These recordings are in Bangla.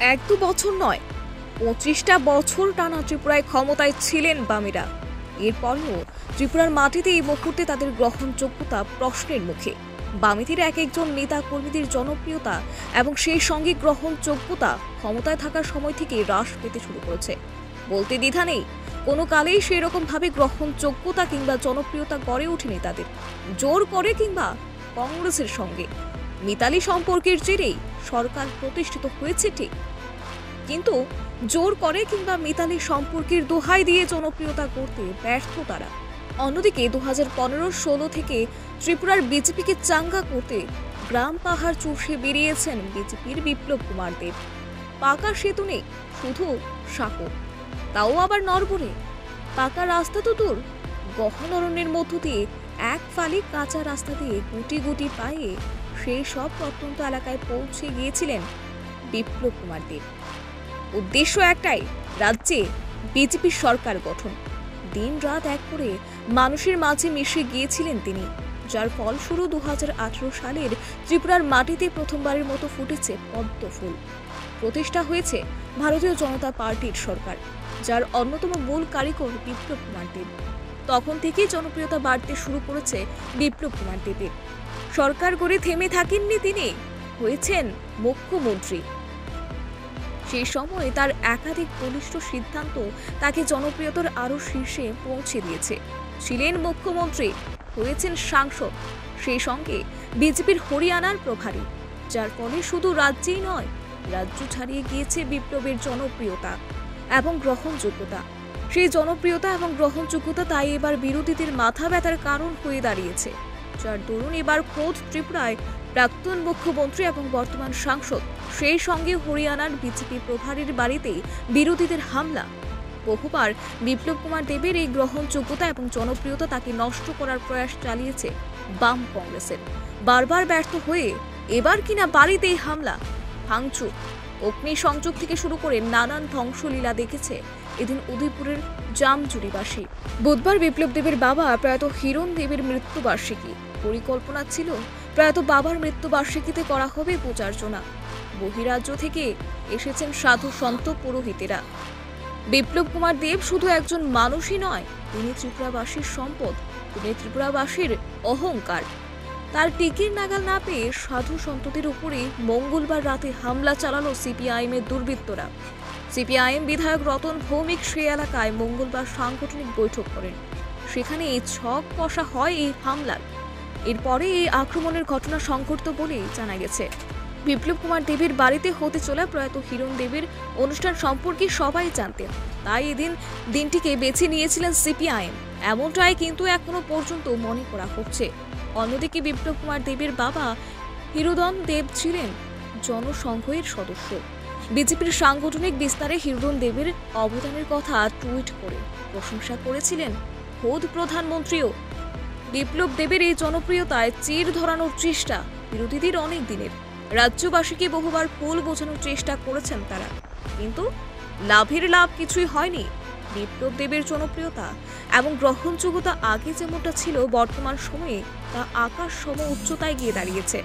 এক দু বছর নয়, পঁচিশটা বছর টানা ত্রিপুরায় ক্ষমতায় ছিলেন বামেরা। এরপরেও ত্রিপুরার মাটিতে এই মুহূর্তে তাদের গ্রহণযোগ্যতা প্রশ্নের মুখে। বামেদের এক একজন নেতা কর্মীদের জনপ্রিয়তা এবং সেই সঙ্গে গ্রহণযোগ্যতা ক্ষমতায় থাকার সময় থেকে হ্রাস পেতে শুরু করেছে। বলতে দ্বিধা নেই, কোনো কালেই সেই রকমভাবে গ্রহণযোগ্যতা কিংবা জনপ্রিয়তা গড়ে ওঠেনি তাদের। জোর করে কিংবা কংগ্রেসের সঙ্গে। মিতালি সম্পর্কের জেরেই সরকার প্রতিষ্ঠিত হয়েছে ঠিক। কিন্তু জোর করে কিংবা মিতালি সম্পর্কের দোহাই দিয়ে জনপ্রিয়তা করতে ব্যর্থ তারা। অন্যদিকে দু হাজার পনেরো ষোলো থেকে ত্রিপুরার বিজেপিকে চাঙ্গা করতে গ্রাম পাহাড় চুষে বেরিয়েছেন বিজেপির বিপ্লব কুমার দেব। পাকা সেতু নেই, শুধু সাঁকো। তাও আবার নরবরে। পাকা রাস্তা তো দূর, গহন অরণ্যের মধ্য দিয়ে এক ফালি কাঁচা রাস্তা দিয়ে গুটি গুটি পায়ে সেই সব প্রত্যন্ত এলাকায় পৌঁছে গিয়েছিলেন বিপ্লব কুমার দেব। উদ্দেশ্য একটাই, রাজ্যে বিজেপি সরকার গঠন। দিন রাত এক করে মানুষের মাঝে মিশে গিয়েছিলেন তিনি, যার ফলস্বরূপ দু হাজার আঠারো সালের ত্রিপুরার মাটিতে প্রথমবারের মতো ফুটেছে পদ্ম ফুল। প্রতিষ্ঠা হয়েছে ভারতীয় জনতা পার্টির সরকার, যার অন্যতম মূল কারিগর বিপ্লব কুমার দেব। তখন থেকেই জনপ্রিয়তা বাড়তে শুরু করেছে বিপ্লব কুমার দেবের সরকার গড়ে থেমে থাকেননি তিনি, হয়েছেন মুখ্যমন্ত্রী। সেই সময় তার একাধিক বলিষ্ঠ সিদ্ধান্ত তাকে জনপ্রিয়তার আরও শীর্ষে পৌঁছে দিয়েছে। ছিলেন মুখ্যমন্ত্রী, হয়েছেন সাংসদ, সেই সঙ্গে বিজেপির হরিয়ানার প্রভারী, যার ফলে শুধু রাজ্যেই নয়, রাজ্য ছাড়িয়ে গিয়েছে বিপ্লবের জনপ্রিয়তা এবং গ্রহণযোগ্যতা। সেই জনপ্রিয়তা এবং গ্রহণযোগ্যতা তাই এবার বিরোধীদের মাথা ব্যথার কারণ হয়ে দাঁড়িয়েছে। যার দরুন এবার খোদ ত্রিপুরায় প্রাক্তন মুখ্যমন্ত্রী এবং বর্তমান সাংসদ। সেই সঙ্গে হরিয়ানার বিজেপি প্রভারীর বাড়িতে বিরোধীদের হামলা। বহুবার বিপ্লব কুমার দেবের এই গ্রহণযোগ্যতা এবং জনপ্রিয়তা তাকে নষ্ট করার প্রয়াস চালিয়েছে বাম কংগ্রেসের। বারবার ব্যর্থ হয়ে এবার কিনা বাড়িতেই হামলা। ভাঙচুর অগ্নি সংযোগ থেকে শুরু করে নানান ধ্বংসলীলা দেখেছে এদিন উদয়পুরের জামজুরিবাসী। বুধবার বিপ্লব দেবের বাবা প্রয়াত হিরণ দেবের মৃত্যুবার্ষিকী। পরিকল্পনা ছিল, প্রয়াত বাবার মৃত্যুবার্ষিকীতে করা হবে পূজার্চনা। বহিরাজ্য থেকে এসেছেন সাধু সন্ত পুরোহিতেরা। বিপ্লব কুমার দেব শুধু একজন মানুষই নয়, তিনি ত্রিপুরাবাসীর সম্পদ, তিনি ত্রিপুরাবাসীর অহংকার। তার টিকির নাগাল না পেয়ে সাধু সন্ততির উপরে মঙ্গলবার রাতে হামলা চালানো সিপিআইএম এর দুর্বৃত্তরা। সিপিআইএম বিধায়ক রতন ভৌমিক সে এলাকায় মঙ্গলবার সাংগঠনিক বৈঠক করেন। সেখানে এই ছক কষা হয় এই হামলার। এরপরে এই আক্রমণের ঘটনা সংঘটিত বলেই জানা গেছে। বিপ্লব কুমার দেবের বাড়িতে হতে চলা প্রয়াত হিরণ দেবের অনুষ্ঠান সম্পর্কে সবাই জানতেন। তাই এদিন দিনটিকে বেছে নিয়েছিলেন সিপিআইএম। এমনটাই কিন্তু এখনও পর্যন্ত মনে করা হচ্ছে। অন্যদিকে বিপ্লব কুমার দেবের বাবা হিরোদন দেব ছিলেন জনসংঘের সদস্য। বিজেপির সাংগঠনিক বিস্তারে হিরোদন দেবের অবদানের কথা টুইট করে প্রশংসা করেছিলেন খোদ প্রধানমন্ত্রীও। বিপ্লব দেবের এই জনপ্রিয়তায় চির ধরানোর চেষ্টা বিরোধীদের অনেক দিনের। রাজ্যবাসীকে বহুবার ফুল বোঝানোর চেষ্টা করেছেন তারা। কিন্তু লাভের লাভ কিছুই হয়নি। বিপ্লব দেবের জনপ্রিয়তা এবং গ্রহণযোগ্যতা আগে যেমনটা ছিল বর্তমান সময়ে, তা আকাশ সম উচ্চতায় গিয়ে দাঁড়িয়েছে।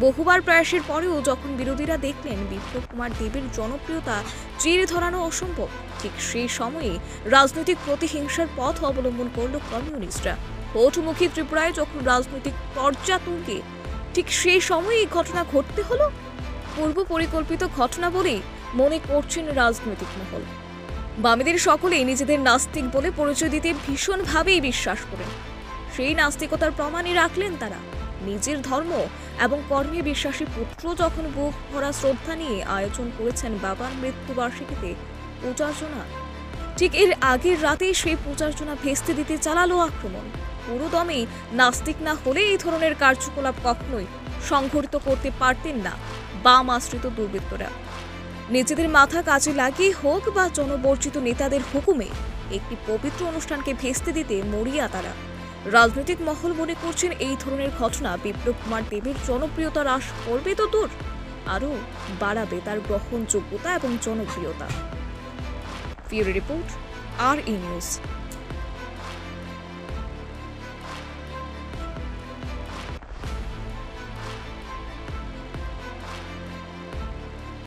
বহুবার প্রয়াসের পরেও যখন বিরোধীরা দেখলেন বিপ্লব কুমার দেবের জনপ্রিয়তা চির ধরানো অসম্ভব, ঠিক সেই সময়ে রাজনৈতিক প্রতিহিংসার পথ অবলম্বন করল কমিউনিস্টরা। ভোটমুখী ত্রিপুরায় যখন রাজনৈতিক পর্যা ঠিক সেই সময়ে এই ঘটনা ঘটতে হলো? পূর্ব পরিকল্পিত ঘটনা বলেই মনে করছেন রাজনৈতিক মহল। বামেদের সকলেই নিজেদের নাস্তিক বলে পরিচয় দিতে ভীষণভাবেই বিশ্বাস করেন। সেই নাস্তিকতার প্রমাণই রাখলেন তারা। নিজের ধর্ম এবং কর্মে বিশ্বাসী পুত্র যখন বুক ভরা শ্রদ্ধা নিয়ে আয়োজন করেছেন বাবার মৃত্যুবার্ষিকীতে পূজার্চনা। ঠিক এর আগের রাতেই সেই পূজার্চনা ভেস্তে দিতে চালালো আক্রমণ। পুরো দমে নাস্তিক না হলে এই ধরনের কার্যকলাপ কখনোই সংঘটিত করতে পারতেন না বাম আশ্রিত দুর্বৃত্তরা। নিজেদের মাথা কাজে লাগিয়ে হোক বা জনবর্জিত নেতাদের হুকুমে একটি পবিত্র অনুষ্ঠানকে ভেস্তে দিতে মরিয়া তারা। রাজনৈতিক মহল মনে করছেন এই ধরনের ঘটনা বিপ্লব কুমার দেবের জনপ্রিয়তা হ্রাস করবে তো দূর। আরও বাড়াবে তার গ্রহণযোগ্যতা এবং জনপ্রিয়তা। রিপোর্ট, আর ই নিউজ।